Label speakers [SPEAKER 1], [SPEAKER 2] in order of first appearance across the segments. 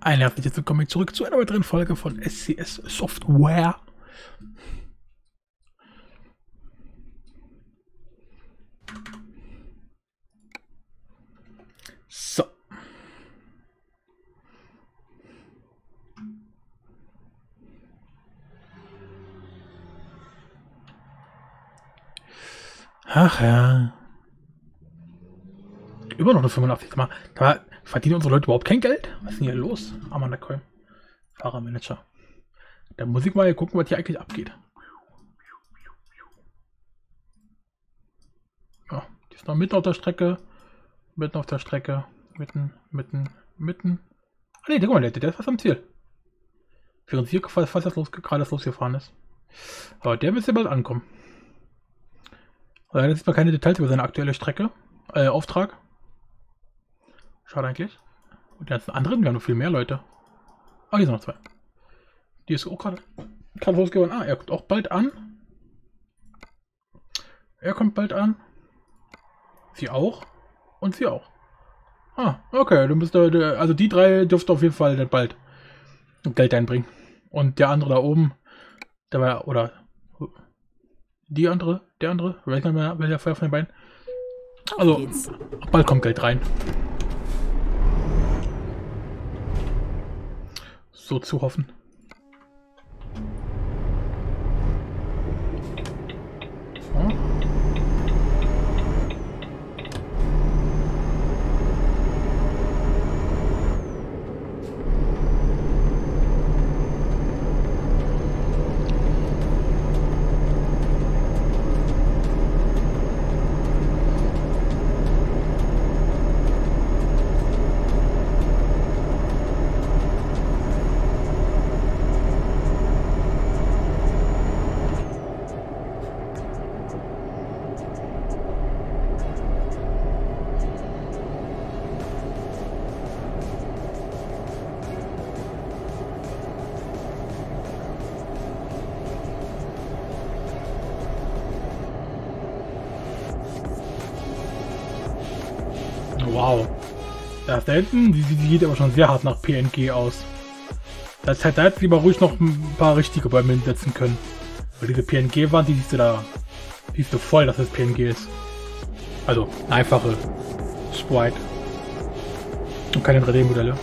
[SPEAKER 1] Ein herzliches Willkommen zurück zu einer weiteren Folge von SCS Software. So. Ach ja. Immer noch eine 85. Mal, mal verdienen unsere Leute überhaupt kein Geld? Was ist denn hier los? Amanda Coin. Fahrermanager. Da muss ich mal gucken, was hier eigentlich abgeht. Ja, die ist noch mitten auf der Strecke. Mitten auf der Strecke. Mitten, mitten, mitten. Ah ne, guck mal, der, der ist fast am Ziel. Während sie fast, fast los, gerade losgefahren ist. Aber der müsste bald ankommen. Leider sieht man keine Details über seine aktuelle Strecke. Äh, Auftrag. Schade eigentlich. Und die ganzen anderen, wir haben noch viel mehr Leute. Ah, hier sind noch zwei. Die ist auch gerade gerade losgeworden. Ah, er kommt auch bald an. Er kommt bald an. Sie auch. Und sie auch. Ah, okay. Du bist, also die drei dürften auf jeden Fall bald Geld einbringen. Und der andere da oben, der war, oder die andere, der andere, welcher, welcher von den beiden? Also, bald kommt Geld rein. So zu hoffen. Da hinten, die, die sieht aber schon sehr hart nach PNG aus. Das hätte jetzt lieber ruhig noch ein paar richtige Bäume hinsetzen können. Weil diese PNG-Wand, die siehst du da, siehst du voll, dass das PNG ist. Also, einfache Sprite. Und keine 3D-Modelle.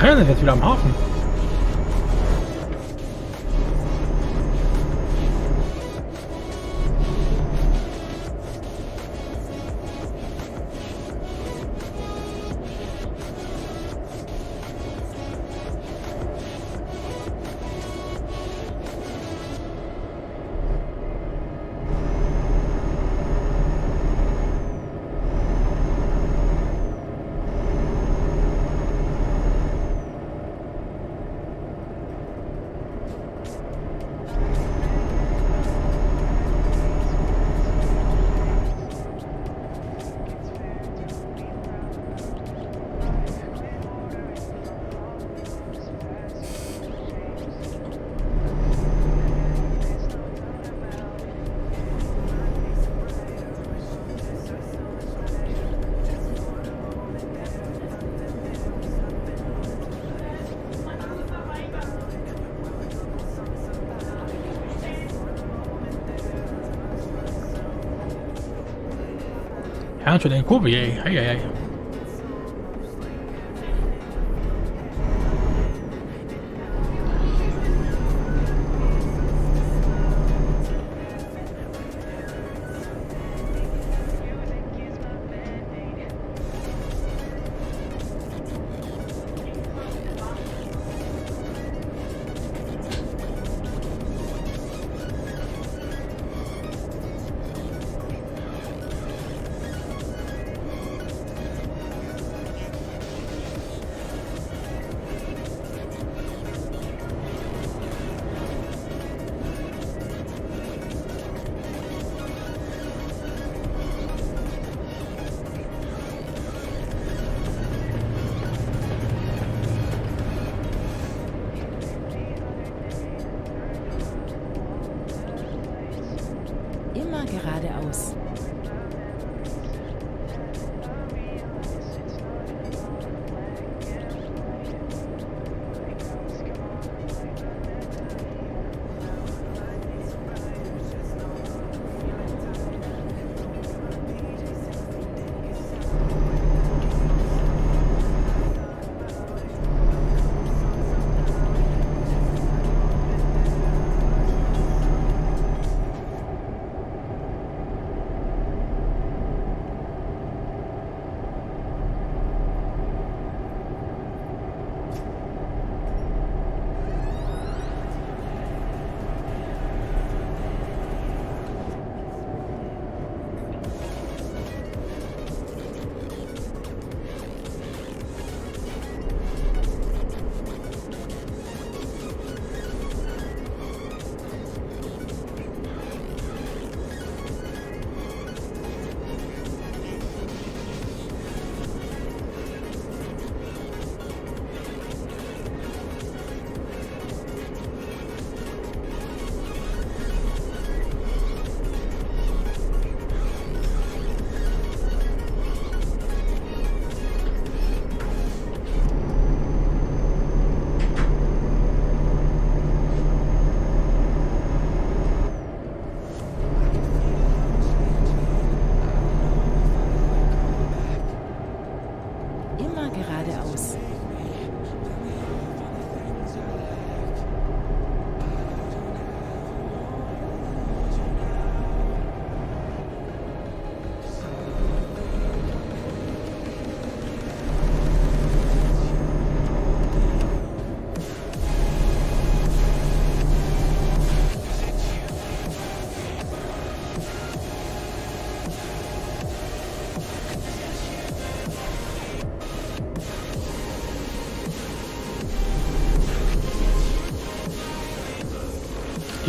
[SPEAKER 1] Ach ja, sind jetzt wieder am Hafen. Ja, schon eine Kurve, ey.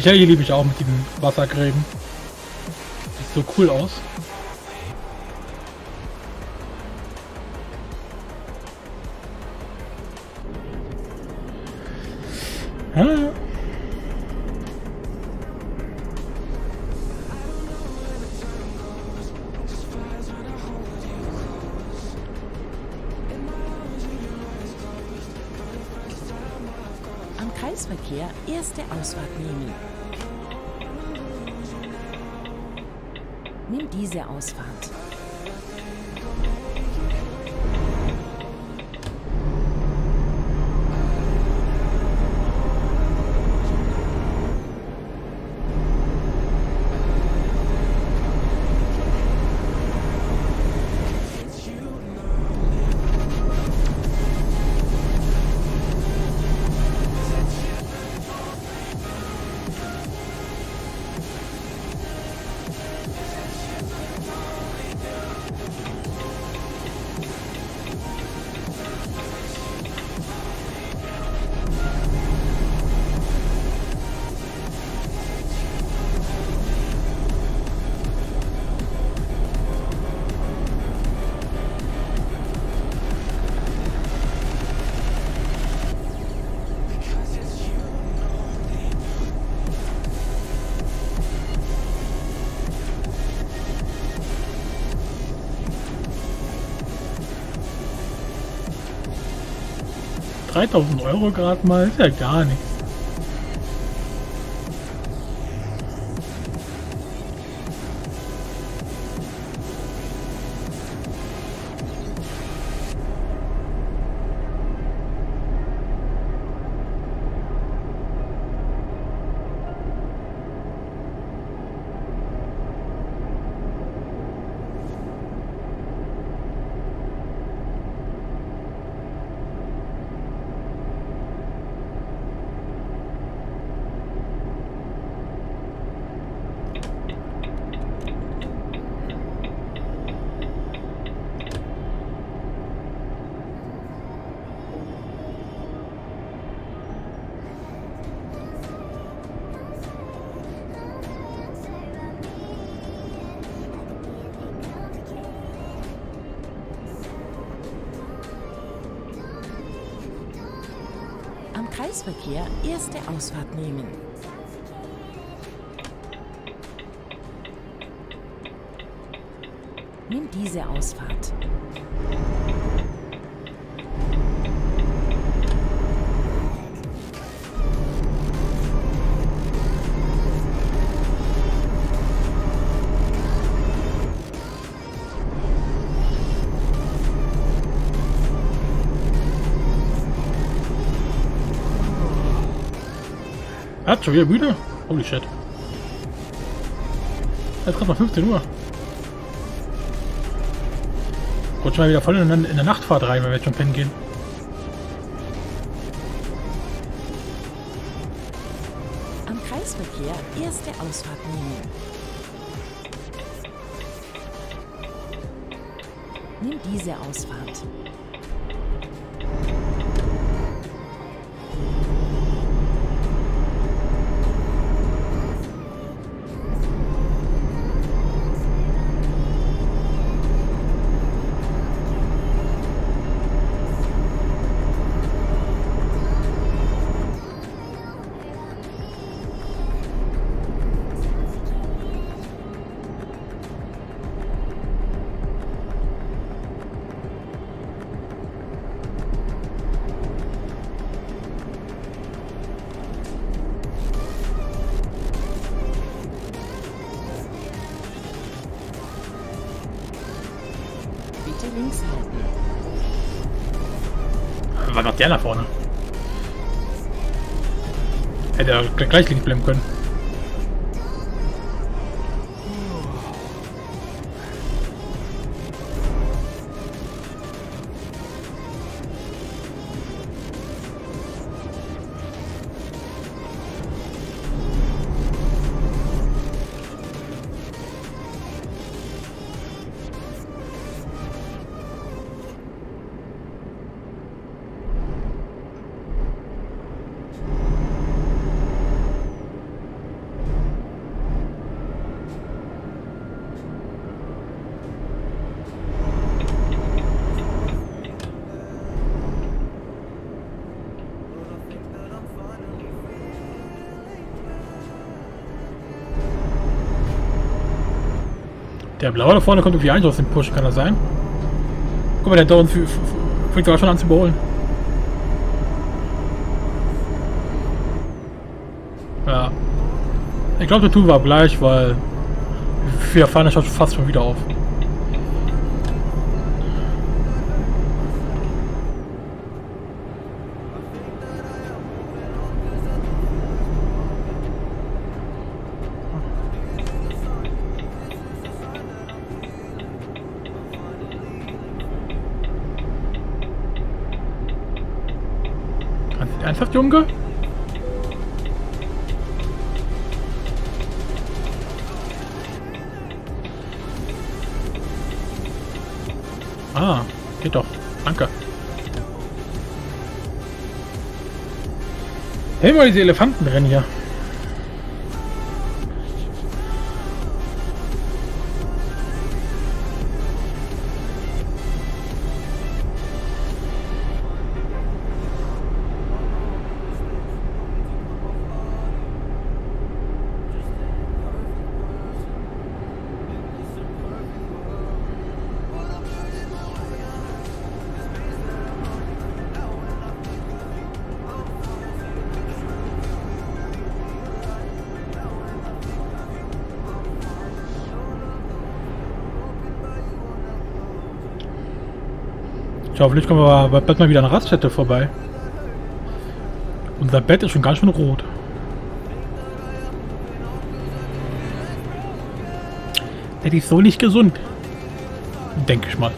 [SPEAKER 1] Stelle hier liebe ich auch mit diesen Wassergräben. Sieht so cool aus. Ja.
[SPEAKER 2] Am Kreisverkehr erste Ausfahrt nehmen. Diese Ausfahrt.
[SPEAKER 1] Dreitausend Euro gerade mal, ist ja gar nichts.
[SPEAKER 2] Am Kreisverkehr erste Ausfahrt nehmen. Nimm diese Ausfahrt.
[SPEAKER 1] Hat schon wieder müde? Holy shit. Jetzt kommt mal 15 Uhr. Rutsch mal wieder voll in, in der Nachtfahrt rein, wenn wir jetzt schon pennen gehen.
[SPEAKER 2] Am Kreisverkehr erste Ausfahrt nehmen. Nimm diese Ausfahrt.
[SPEAKER 1] Der nach vorne. Hätte er gleich links bleiben können. Der blaue da vorne kommt irgendwie eigentlich aus dem Push, kann das sein? Guck mal, der da uns fängt sogar schon an zu überholen. Ja. Ich glaube, der tun wir gleich, weil wir fahren ja schon fast schon wieder auf. Junge? Ah, geht doch. Danke. Hey mal diese Elefanten rennen hier. Ja, hoffentlich kommen wir bald mal wieder an Raststätte vorbei. Unser Bett ist schon ganz schön rot. Das ist so nicht gesund. Denke ich mal.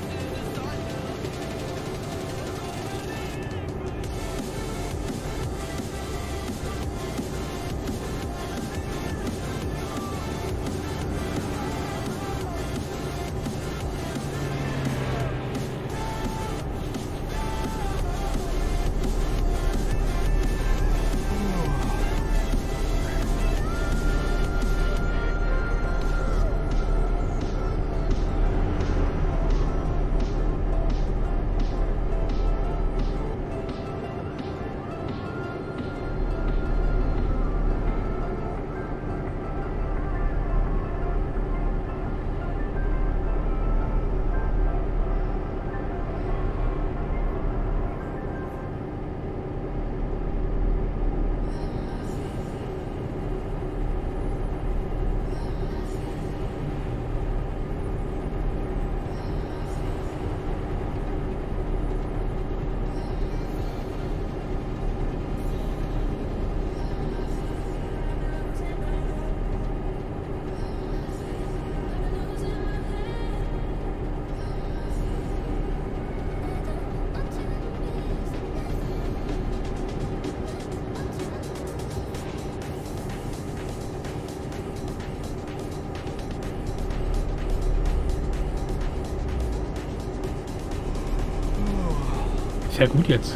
[SPEAKER 1] Sehr gut jetzt.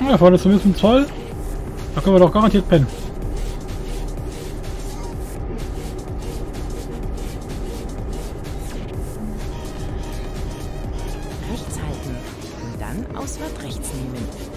[SPEAKER 1] Ja, vorne zumindest ein Zoll. Da können wir doch garantiert pennen.
[SPEAKER 2] Rechts halten und dann Ausfahrt rechts. Nehmen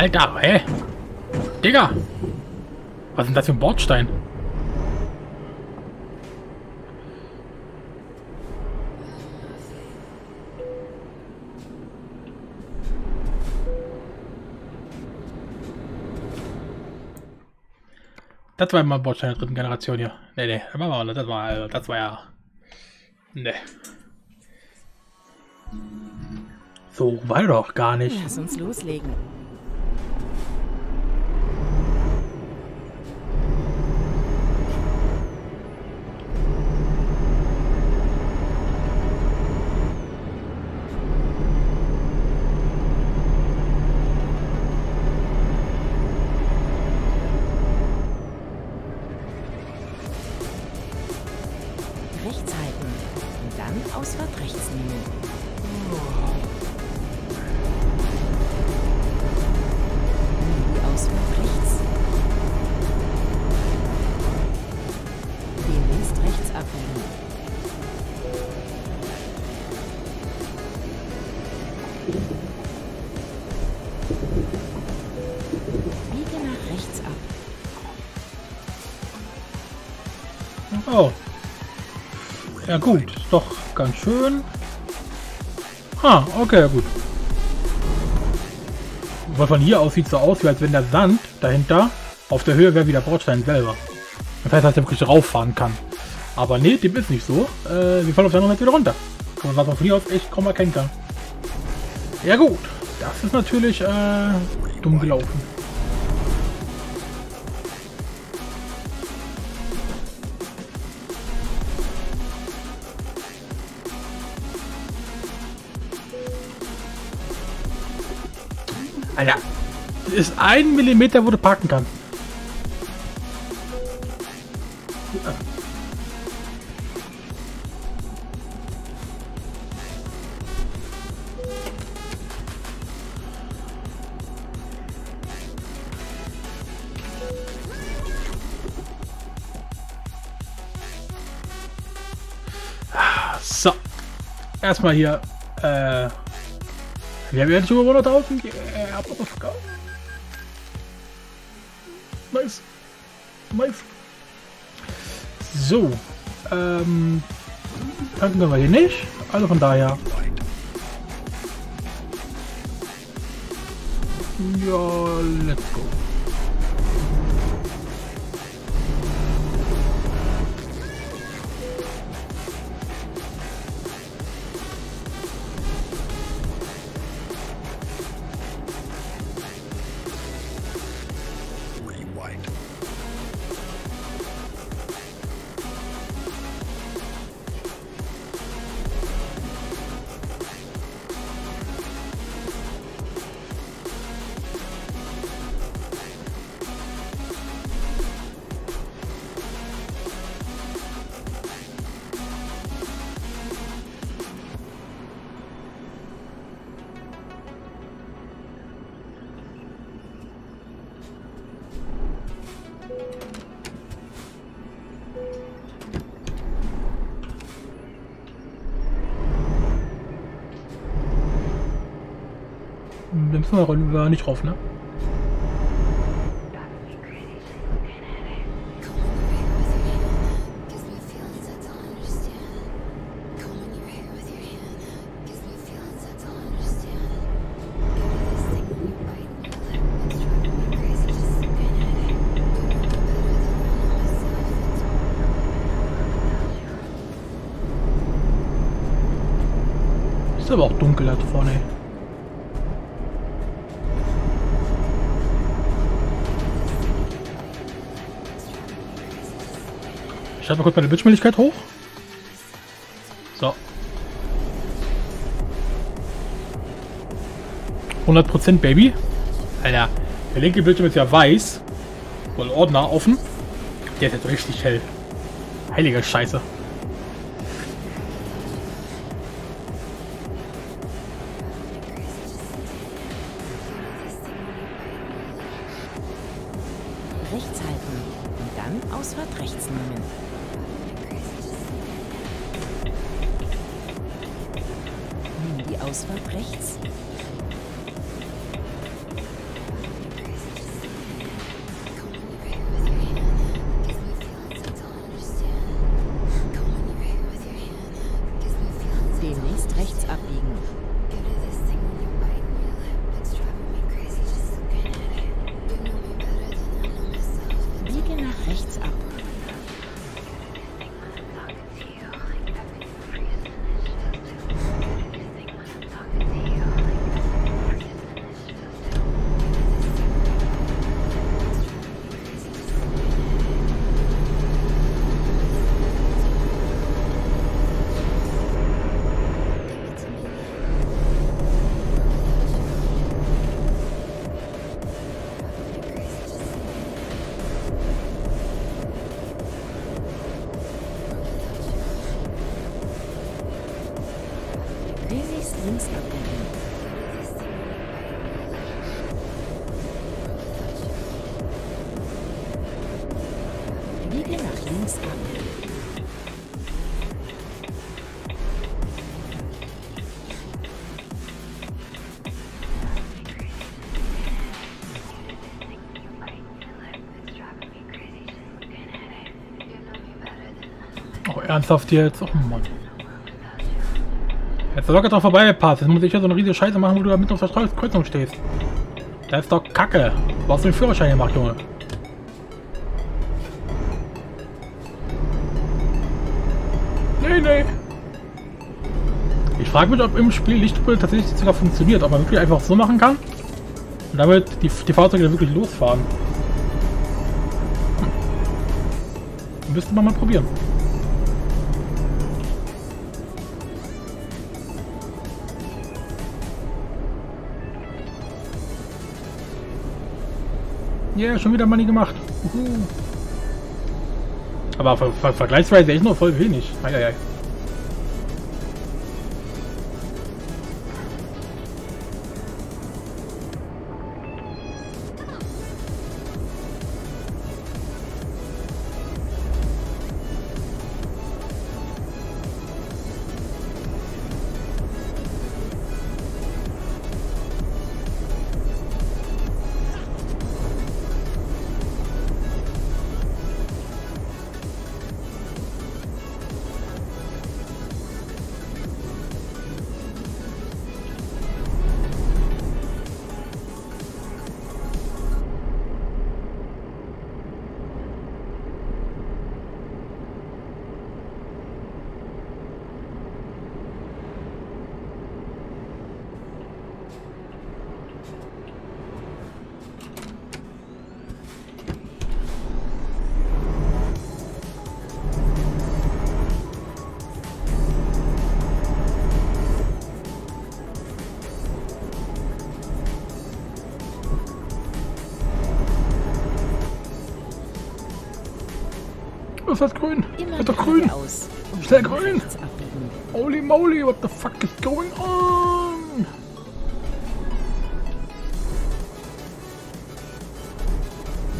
[SPEAKER 1] Alter, hä? Digga! Was ist das für ein Bordstein? Das war immer ein Bordstein der dritten Generation hier. Nee, nee, das war, das war, das war ja. Nee. So war doch gar nicht.
[SPEAKER 2] Lass uns loslegen.
[SPEAKER 1] Oh. Ja gut, ist doch ganz schön. Ah, okay, gut. Weil von hier aus sieht so aus, wie als wenn der Sand dahinter auf der Höhe wäre wie der Bordstein selber. Das heißt, dass er wirklich rauffahren kann. Aber nee, dem ist nicht so. Äh, wir fallen auf der anderen Seite wieder runter. Was man von hier aus echt kaum erkennen kann. Ja gut, das ist natürlich äh, dumm gelaufen. Alter, ist ein Millimeter, wo du parken kannst. So. Erstmal hier, äh, wir haben jetzt über 100.000. Yeah, go. Nice. Nice. So. Ähm. Tanken können wir hier nicht. Also von daher. Ja, let's go.
[SPEAKER 3] Better than I know myself.
[SPEAKER 1] Ist aber auch dunkel da vorne. Schalte mal kurz meine Bildschirmhelligkeit hoch. So. 100% Baby. Alter, der linke Bildschirm ist ja weiß. Wohl Ordner offen. Der ist jetzt richtig hell. Heilige Scheiße.
[SPEAKER 2] Rechts halten und dann Ausfahrt rechts nehmen. Ausfahrt rechts.
[SPEAKER 1] Ernsthaft jetzt? Oh Mann. Jetzt locker drauf vorbeigepasst. Jetzt muss ich ja so eine riesige Scheiße machen, wo du da mitten auf der Kreuzung stehst. Das ist doch kacke. Du hast den Führerschein gemacht, Junge. Nee, nee. Ich frage mich, ob im Spiel Lichtspiel tatsächlich sogar funktioniert. Ob man wirklich einfach so machen kann. Und damit die, die Fahrzeuge wirklich losfahren. Hm. Müsste man mal probieren. Yeah, schon wieder Money gemacht. Uhu. Aber ver ver vergleichsweise echt noch voll wenig. Eieiei. Was ist das grün?
[SPEAKER 2] Immer
[SPEAKER 1] Ist doch grün. Schnell
[SPEAKER 2] dann
[SPEAKER 1] grün. Holy moly, what the fuck is going on?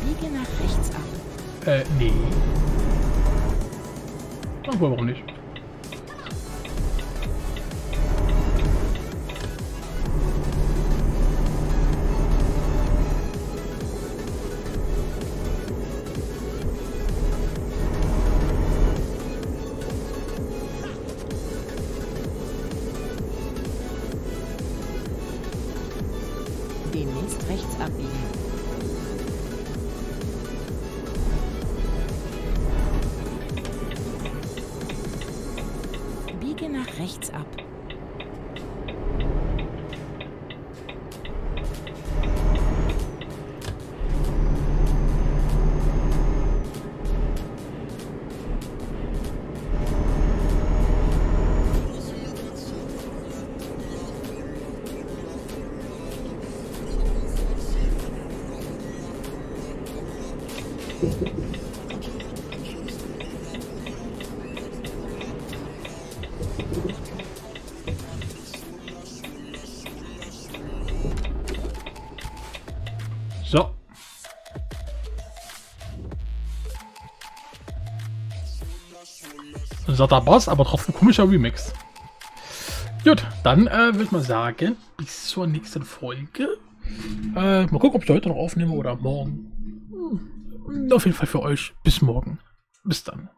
[SPEAKER 2] Biege nach rechts ab.
[SPEAKER 1] Äh, nee. Ach, warum nicht? Satter Boss, aber trotzdem komischer Remix. Gut, dann äh, würde ich mal sagen, bis zur nächsten Folge. Äh, mal gucken, ob ich heute noch aufnehme oder morgen. Hm, Auf jeden Fall für euch. Bis morgen. Bis dann.